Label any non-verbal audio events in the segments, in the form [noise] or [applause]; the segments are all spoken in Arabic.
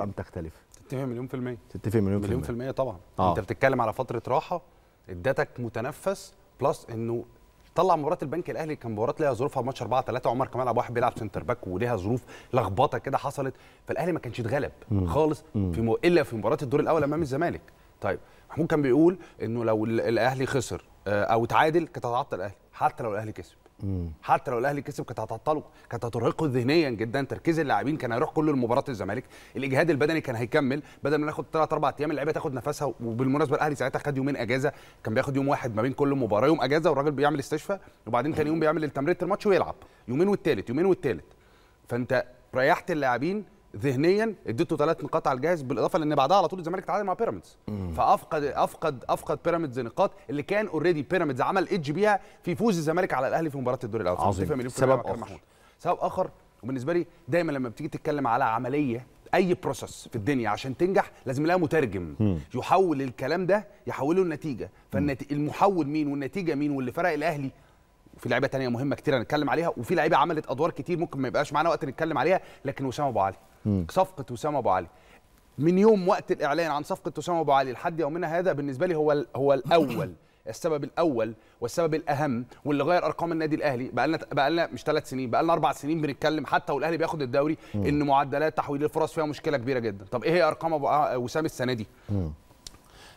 ام تختلف. تتفق مليون في المية. تتفق مليون في مليون في المية. طبعا. آه. أنت بتتكلم على فترة راحة ادتك متنفس plus إنه طلع مباراة البنك الأهلي كان مباراة ليها ظروفها ماتش 4 3 عمر كمال أبو واحد بيلعب centre back وليها ظروف لخبطة كده حصلت. فالأهلي ما كانش اتغلب خالص في م... إلا في مباراة الدور الأول أمام الزمالك. طيب محمود كان بيقول إنه لو ال- الأهلي خسر آه، أو تعادل كانت هتعطل الأهلي حتى لو الأهلي كسب. حتى لو الأهلي كسب كانت هتعطله كانت هترهقه ذهنيا جدا تركيز اللاعبين كان هيروح كله لمباراه الزمالك. الإجهاد البدني كان هيكمل. بدل ما ناخد ثلاث أربع أيام اللعيبة تاخد نفسها وبالمناسبة الأهلي ساعتها خد يومين أجازة. كان بياخد يوم واحد ما بين كل مباراة يوم أجازة والراجل بيعمل استشفاء وبعدين تاني يوم بيعمل تمرينه الماتش ويلعب. يومين والتالت يومين والتالت. فأنت ريحت اللاعبين ذهنيا اديته ثلاث نقاط على الجهاز بالإضافة لأن بعدها على طول الزمالك تعادل مع بيراميدز. فأفقد أفقد أفقد بيراميدز نقاط اللي كان already بيراميدز عمل edge بيها في فوز الزمالك على الأهلي في مباراة الدور الأول. عظيم. سبب. محمود سبب آخر وبالنسبة لي دايما لما بتيجي تتكلم على عملية أي بروسس في الدنيا عشان تنجح لازم لها مترجم. يحول الكلام ده يحوله لنتيجة. فالمحول مين والنتيجة مين واللي فرق الأهلي وفي لعيبة تانية مهمة كتير هنتكلم عليها وفي لعيبة عملت أدوار كتير ممكن ما يبقاش معانا وقت نتكلم عليها لكن وسام أبو علي. صفقة وسام أبو علي. من يوم وقت الإعلان عن صفقة وسام أبو علي لحد يومنا هذا بالنسبة لي هو هو الأول [coughs] السبب الأول والسبب الأهم واللي غير أرقام النادي الأهلي. بقى لنا بقى لنا مش ثلاث سنين بقى لنا أربع سنين بنتكلم حتى والأهلي بياخد الدوري ان معدلات تحويل الفرص فيها مشكلة كبيرة جدا. طب إيه هي أرقام ابو ع- وسام السنة دي؟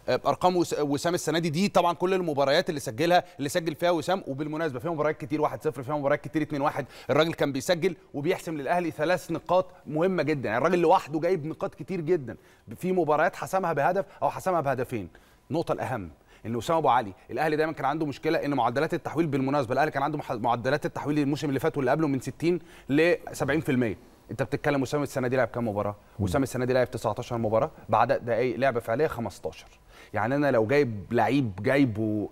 أرقام وس- وسام السنة دي دي طبعا كل المباريات اللي سجلها اللي سجل فيها وسام. وبالمناسبة فيها مباريات كتير 1-0 فيها مباريات كتير 2-1 الراجل كان بيسجل وبيحسم للأهلي ثلاث نقاط مهمة جدا. يعني الراجل لوحده جايب نقاط كتير جدا. في مباريات حسمها بهدف أو حسمها بهدفين. النقطه الأهم إن وسام أبو علي الأهلي دايما كان عنده مشكلة إن معدلات التحويل بالمناسبة الأهلي كان عنده معدلات التحويل الموسم اللي فات واللي قبله من 60 ل 70% انت بتتكلم وسام السنة دي لعب كام مباراة؟ وسام السنة دي لعب 19 مباراة بعد دقائق لعبه فعليه 15 يعني أنا لو جايب لعيب جايبه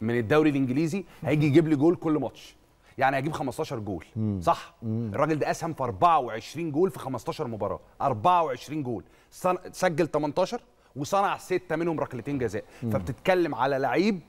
من الدوري الإنجليزي هيجي يجيب لي جول كل ماتش. يعني هيجيب 15 جول. صح؟ الراجل ده اسهم في 24 جول في 15 مباراة. 24 جول. سجل 18 وصنع ستة منهم ركلتين جزاء. فبتتكلم على لعيب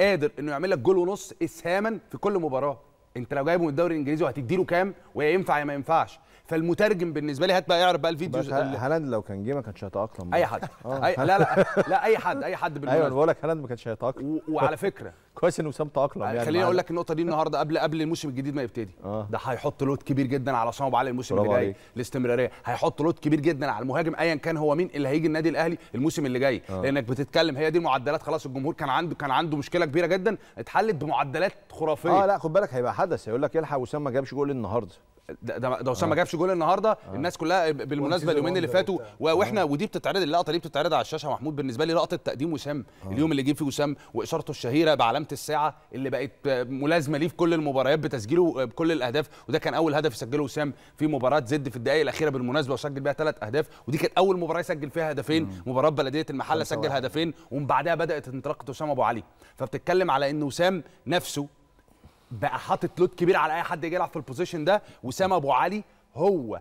قادر إنه يعمل لك جول ونص اسهاما في كل مباراة. انت لو جايبه من الدوري الانجليزي وهتدي له كام؟ ويا ينفع يا ما ينفعش. فالمترجم بالنسبة لي هات بقى يعرف بقى الفيديو هالاند لو كان جه ما كانش هيتأقلم. أي حد. أي... لا لا لا أي حد أي حد أيوه أنا بالمناسبة. بقول لك هالاند ما كانش هيتأقلم. وعلى فكرة كويس ان وسام تاقلم يعني خليني. أقول لك النقطة دي النهارده قبل قبل الموسم الجديد ما يبتدي آه. ده هيحط load كبير جدا على عصام ابو علي الموسم اللي جاي. الاستمراريه هيحط load كبير جدا على المهاجم ايا كان هو مين اللي هيجي النادي الأهلي الموسم اللي جاي آه. لأنك بتتكلم هي دي المعدلات خلاص الجمهور كان عنده كان عنده مشكلة كبيرة جدا اتحلت بمعدلات خرافية آه لا خد بالك هيبقى حدث هيقول لك الحق وسام ما جابش جول النهارده ده ده, وسام ما جابش جول النهارده. الناس كلها بالمناسبة اليومين اللي فاتوا وإحنا ودي بتتعرض اللقطة دي بتتعرض على الشاشة محمود. بالنسبة لي لقطة تقديم وسام. اليوم اللي جه فيه وسام واشارته الشهيرة بعلامة الساعة اللي بقت ملازمة ليه في كل المباريات بتسجيله بكل الأهداف. وده كان أول هدف يسجله وسام في مباراة زد في الدقائق الأخيرة بالمناسبة وسجل بيها ثلاث أهداف. ودي كانت أول مباراة يسجل فيها هدفين. مباراة بلدية المحلة سجل هدفين ومن بعدها بدأت انطلاقة وسام أبو علي. فبتتكلم على إن وسام نفسه بقى حاطط load كبير على أي حد يجي يلعب في ال position ده. وسام أبو علي هو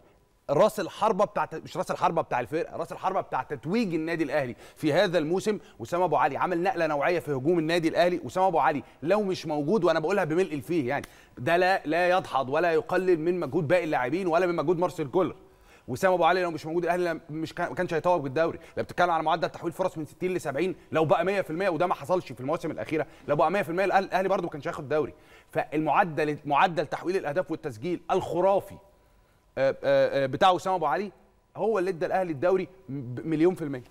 راس الحربة بتاعت مش راس الحربة بتاع الفرقه راس الحربة بتاع تتويج النادي الأهلي في هذا الموسم. وسام أبو علي عمل نقلة نوعية في هجوم النادي الأهلي. وسام أبو علي لو مش موجود وأنا بقولها بملء الفيه يعني ده لا لا يدحض ولا يقلل من مجهود باقي اللاعبين ولا من مجهود مارسيل كولر. وسام أبو علي لو مش موجود الأهلي مش ما كانش هيتوج بالدوري. لو بتتكلم على معدل تحويل فرص من 60 ل 70 لو بقى 100% وده ما حصلش في المواسم الأخيرة لو بقى 100% الأهلي- الأهلي برده ما كانش هياخد الدوري. فالمعدل معدل تحويل الأهداف والتسجيل الخرافي آه، آه، آه، بتاع وسام أبو علي هو اللي ادى الأهلي الدوري مليون في المية.